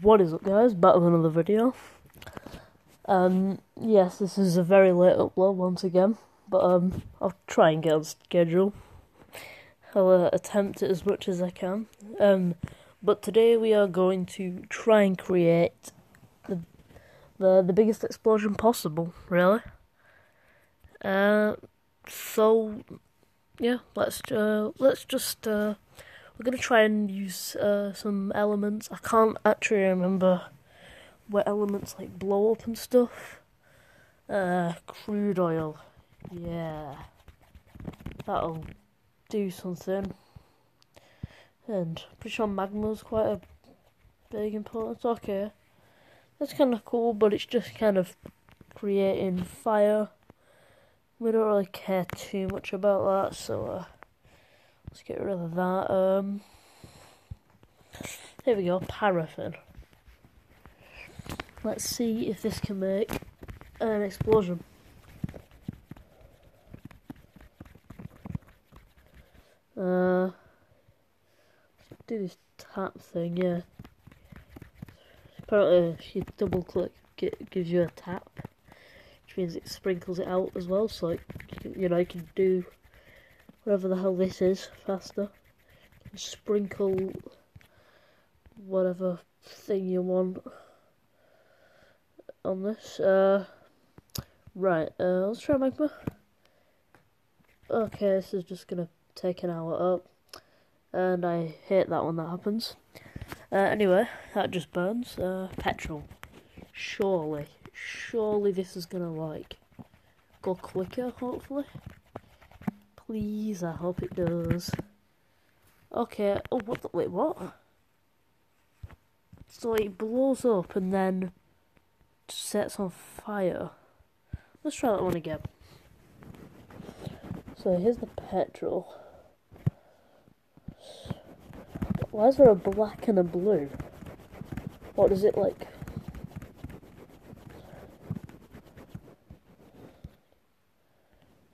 What is up, guys? Back with another video. Um, yes, this is a very late upload once again, but um, I'll try and get on schedule. I'll uh, attempt it as much as I can. Um, but today we are going to try and create the the the biggest explosion possible. Really. Uh, so yeah, let's uh, let's just uh, we're gonna try and use uh, some elements. I can't actually remember what elements like blow up and stuff. Uh, crude oil, yeah, that'll do something. And pretty sure magma's quite a big importance. Okay, that's kind of cool, but it's just kind of creating fire. We don't really care too much about that, so uh, let's get rid of that. Um, here we go, paraffin. Let's see if this can make an explosion. Uh, do this tap thing, yeah. Apparently, if you double click, it gives you a tap, which means it sprinkles it out as well. So, like, you know, you can do whatever the hell this is faster. sprinkle whatever thing you want on this. Uh, right, uh, let's try magma. Okay, this is just gonna take an hour up, and I hate that when that happens. Uh, anyway, that just burns. Uh, petrol. Surely, surely this is gonna like go quicker. Hopefully, please. I hope it does. Okay. Oh, what? The, wait, what? So it blows up and then sets on fire. Let's try that one again. So here's the petrol. Why is there a black and a blue? What is it like?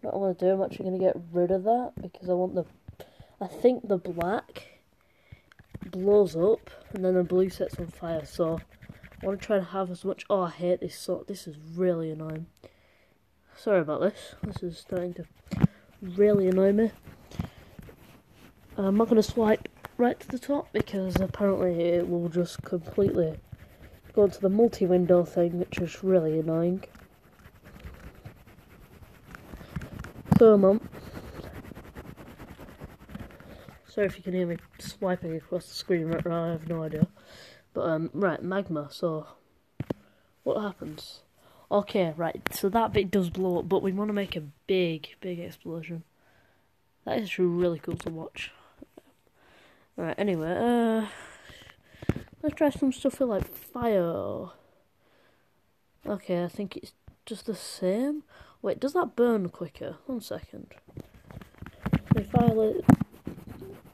Not going to do. I'm actually going to get rid of that because I want the. I think the black blows up and then the blue sets on fire. So I want to try to have as much. Oh, I hate this sort. This is really annoying. Sorry about this. This is starting to really annoy me. I'm not going to swipe right to the top because apparently it will just completely go into the multi-window thing, which is really annoying. On. Sorry if you can hear me swiping across the screen right now, I have no idea. But, um, right, magma, so, what happens? Okay, right, so that bit does blow up, but we want to make a big, big explosion. That is really cool to watch. Right, anyway, uh, let's try some stuff with, like, fire. Okay, I think it's just the same. Wait, does that burn quicker? One second. If I let,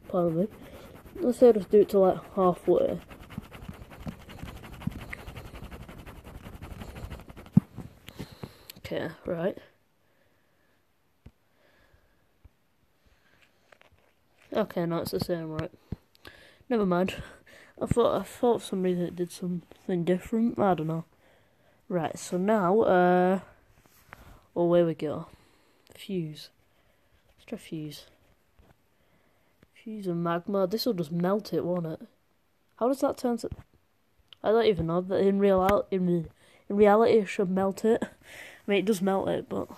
pardon me, let's say I just do it to, like, halfway. Okay, right. Okay, no, it's the same, right? Never mind. I thought I thought for some reason it did something different. I don't know. Right, so now, uh, oh, where we go. Fuse. Let's try fuse. Fuse and magma. This will just melt it, won't it? How does that turn to? I don't even know. That in real in in reality, it should melt it. I mean, it does melt it, but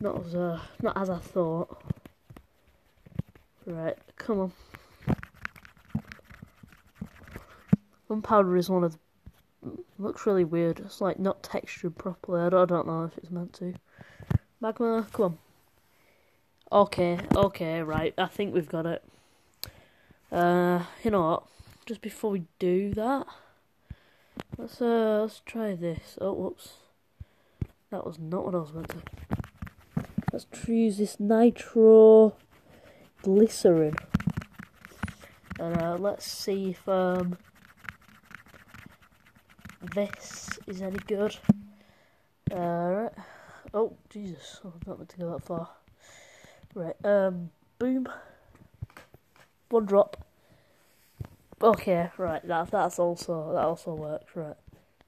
not as uh, not as I thought. Right, come on. Gunpowder is one of the, looks really weird. It's like not textured properly. I don't, I don't know if it's meant to. Magma, come on. Okay, okay, right. I think we've got it. Uh, you know what? Just before we do that, let's uh, let's try this. Oh, whoops. That was not what I was meant to. Let's use this nitro glycerin. And uh, let's see if um, this is any good. Uh. Oh, Jesus. I'm not meant to go that far. Right, um, boom. One drop. Okay, right. That that's also that also works. Right,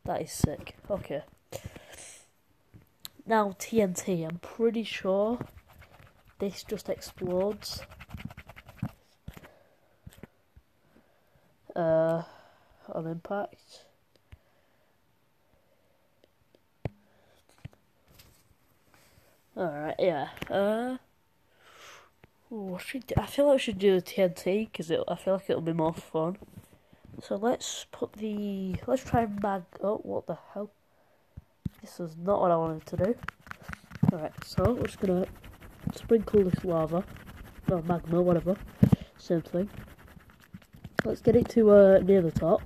that is sick. Okay. Now TNT. I'm pretty sure this just explodes. Uh, on impact. Alright, yeah. Uh? I feel like we should do the TNT because I feel like it'll be more fun. So let's put the let's try and mag. Oh, what the hell? This is not what I wanted to do. Alright, so we're just gonna sprinkle this lava, or magma, whatever, same thing. Let's get it to uh, near the top.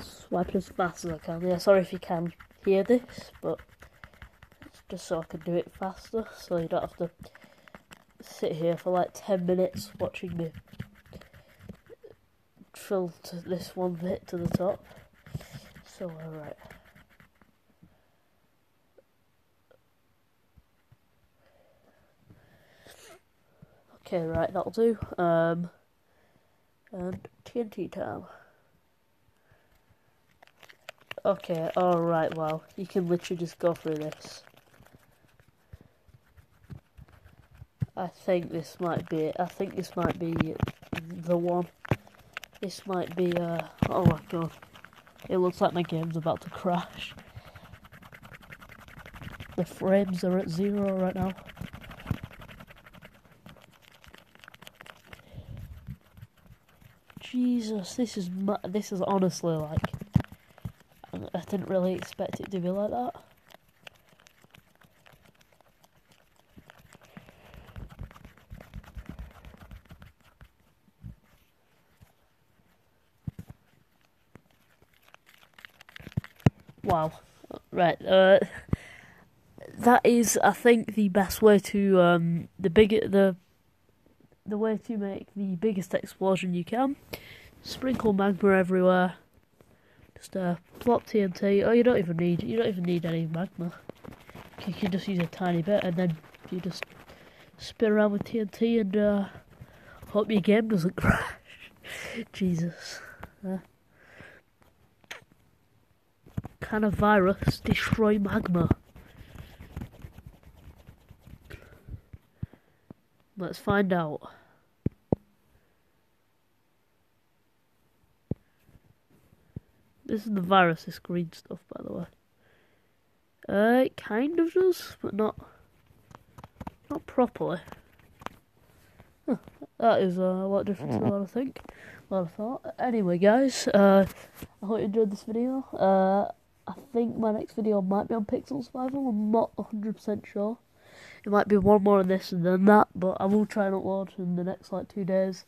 Swipe as fast as I can. Yeah, sorry if you can hear this, but it's just so I can do it faster, so you don't have to sit here for like 10 minutes watching me fill this one bit to the top. So, alright. Okay, right, that'll do. Um, and TNT time. Okay, alright, well, you can literally just go through this. I think this might be it. I think this might be the one. This might be, uh, oh my god. It looks like my game's about to crash. The frames are at zero right now. Jesus, this is this is honestly like didn't really expect it to be like that. Wow. Right. Uh, that is, I think, the best way to um, the big the the way to make the biggest explosion you can. Sprinkle magma everywhere. Uh, plop TNT. Oh, you don't even need you don't even need any magma. You can just use a tiny bit, and then you just spin around with TNT and uh, hope your game doesn't crash. Jesus. Uh, kind of virus destroy magma? Let's find out. This is the virus, this green stuff, by the way. Uh, it kind of does, but not, not properly. Huh, that is a lot different to what I think, what I thought. Anyway, guys, uh, I hope you enjoyed this video. Uh, I think my next video might be on Pixel Survival. I'm not 100% sure. It might be one more of this and then that, but I will try and upload in the next like two days.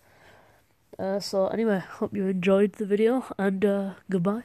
Uh, so anyway, hope you enjoyed the video and uh, goodbye.